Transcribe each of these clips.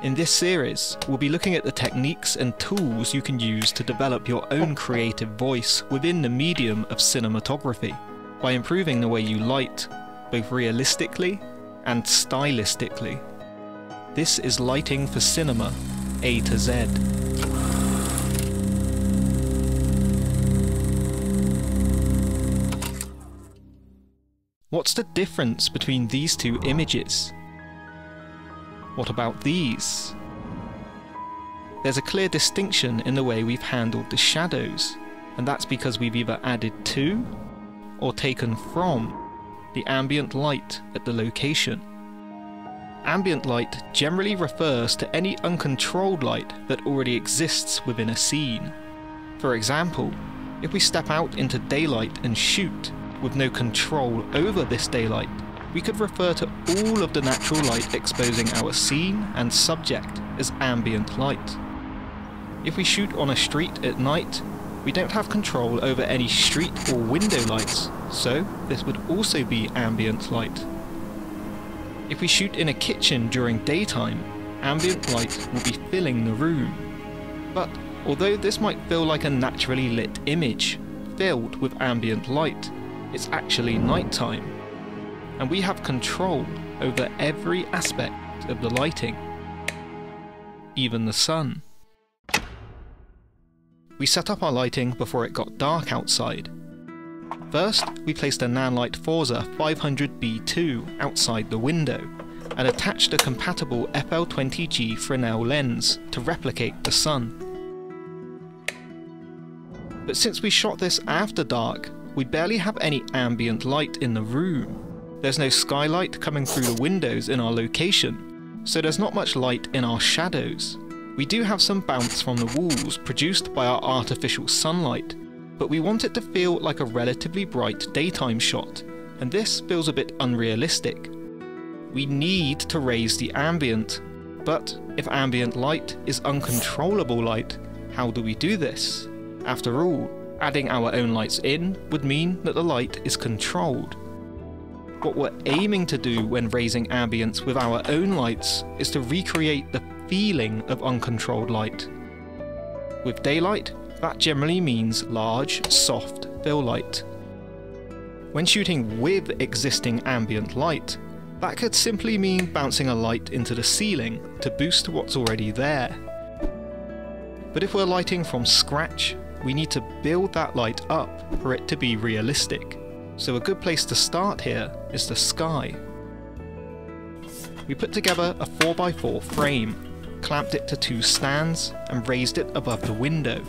In this series, we'll be looking at the techniques and tools you can use to develop your own creative voice within the medium of cinematography by improving the way you light, both realistically and stylistically. This is Lighting for Cinema, A to Z. What's the difference between these two images? What about these? There's a clear distinction in the way we've handled the shadows, and that's because we've either added to or taken from the ambient light at the location. Ambient light generally refers to any uncontrolled light that already exists within a scene. For example, if we step out into daylight and shoot with no control over this daylight, we could refer to all of the natural light exposing our scene and subject as ambient light. If we shoot on a street at night, we don't have control over any street or window lights, so this would also be ambient light. If we shoot in a kitchen during daytime, ambient light will be filling the room. But although this might feel like a naturally lit image, filled with ambient light, it's actually nighttime and we have control over every aspect of the lighting, even the sun. We set up our lighting before it got dark outside. First, we placed a Nanlite Forza 500B2 outside the window and attached a compatible FL20G Fresnel lens to replicate the sun. But since we shot this after dark, we barely have any ambient light in the room. There's no skylight coming through the windows in our location, so there's not much light in our shadows. We do have some bounce from the walls produced by our artificial sunlight, but we want it to feel like a relatively bright daytime shot, and this feels a bit unrealistic. We need to raise the ambient, but if ambient light is uncontrollable light, how do we do this? After all, adding our own lights in would mean that the light is controlled, what we're aiming to do when raising ambience with our own lights is to recreate the feeling of uncontrolled light. With daylight, that generally means large, soft fill light. When shooting with existing ambient light, that could simply mean bouncing a light into the ceiling to boost what's already there. But if we're lighting from scratch, we need to build that light up for it to be realistic. So a good place to start here is the sky. We put together a 4x4 frame, clamped it to two stands, and raised it above the window.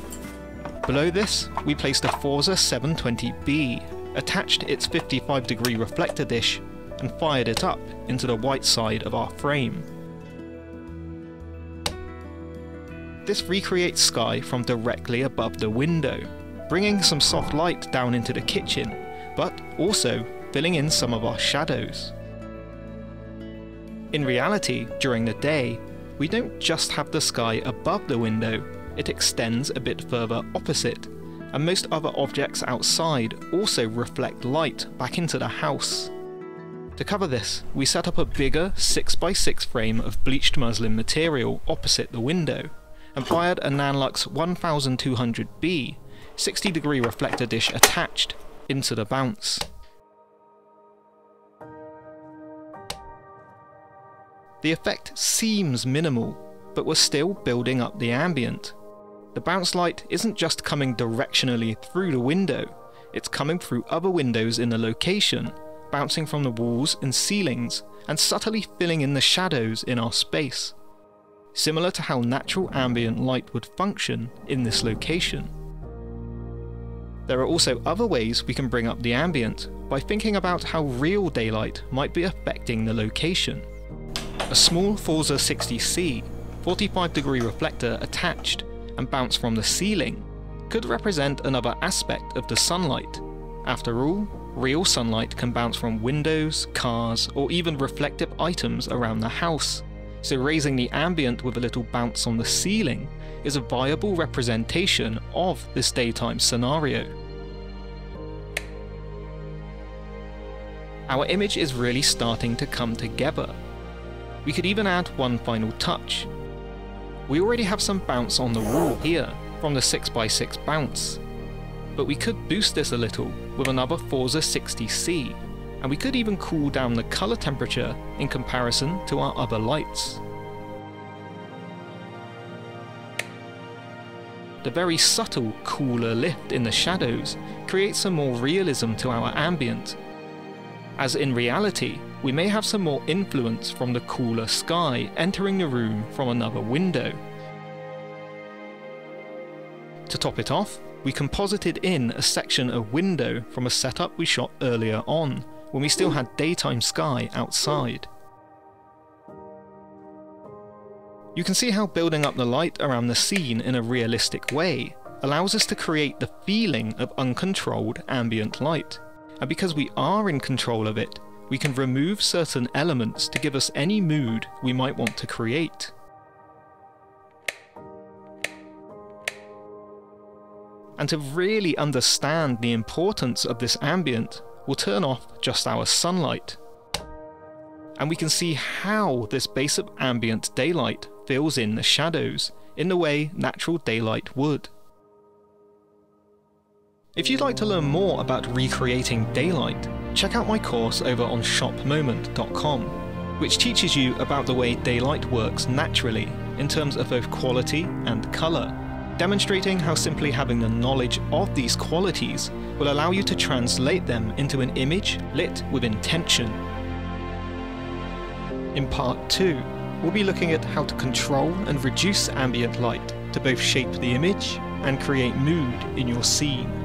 Below this, we placed a Forza 720B, attached its 55 degree reflector dish, and fired it up into the white side of our frame. This recreates sky from directly above the window, bringing some soft light down into the kitchen but also filling in some of our shadows. In reality, during the day, we don't just have the sky above the window, it extends a bit further opposite, and most other objects outside also reflect light back into the house. To cover this, we set up a bigger 6x6 frame of bleached muslin material opposite the window, and fired a Nanlux 1200B 60 degree reflector dish attached into the bounce. The effect seems minimal, but we're still building up the ambient. The bounce light isn't just coming directionally through the window, it's coming through other windows in the location, bouncing from the walls and ceilings, and subtly filling in the shadows in our space. Similar to how natural ambient light would function in this location. There are also other ways we can bring up the ambient by thinking about how real daylight might be affecting the location. A small Forza 60C 45 degree reflector attached and bounced from the ceiling could represent another aspect of the sunlight. After all, real sunlight can bounce from windows, cars, or even reflective items around the house, so raising the ambient with a little bounce on the ceiling is a viable representation of this daytime scenario. Our image is really starting to come together. We could even add one final touch, We already have some bounce on the wall here from the 6x6 bounce, but we could boost this a little with another Forza 60C, and we could even cool down the colour temperature in comparison to our other lights. The very subtle cooler lift in the shadows creates some more realism to our ambient, as in reality we may have some more influence from the cooler sky entering the room from another window. To top it off, we composited in a section of window from a setup we shot earlier on, when we still had daytime sky outside. You can see how building up the light around the scene in a realistic way allows us to create the feeling of uncontrolled ambient light. And because we are in control of it, we can remove certain elements to give us any mood we might want to create. And to really understand the importance of this ambient, we'll turn off just our sunlight. And we can see how this base of ambient daylight fills in the shadows, in the way natural daylight would. If you'd like to learn more about recreating daylight, check out my course over on shopmoment.com, which teaches you about the way daylight works naturally in terms of both quality and colour demonstrating how simply having the knowledge of these qualities will allow you to translate them into an image lit with intention. In part 2, we'll be looking at how to control and reduce ambient light to both shape the image and create mood in your scene.